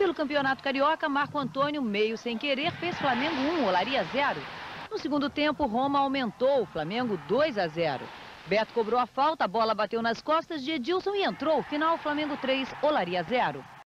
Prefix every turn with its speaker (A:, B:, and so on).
A: Pelo Campeonato Carioca, Marco Antônio, meio sem querer, fez Flamengo 1, Olaria 0. No segundo tempo, Roma aumentou, Flamengo 2 a 0. Beto cobrou a falta, a bola bateu nas costas de Edilson e entrou. Final, Flamengo 3, Olaria 0.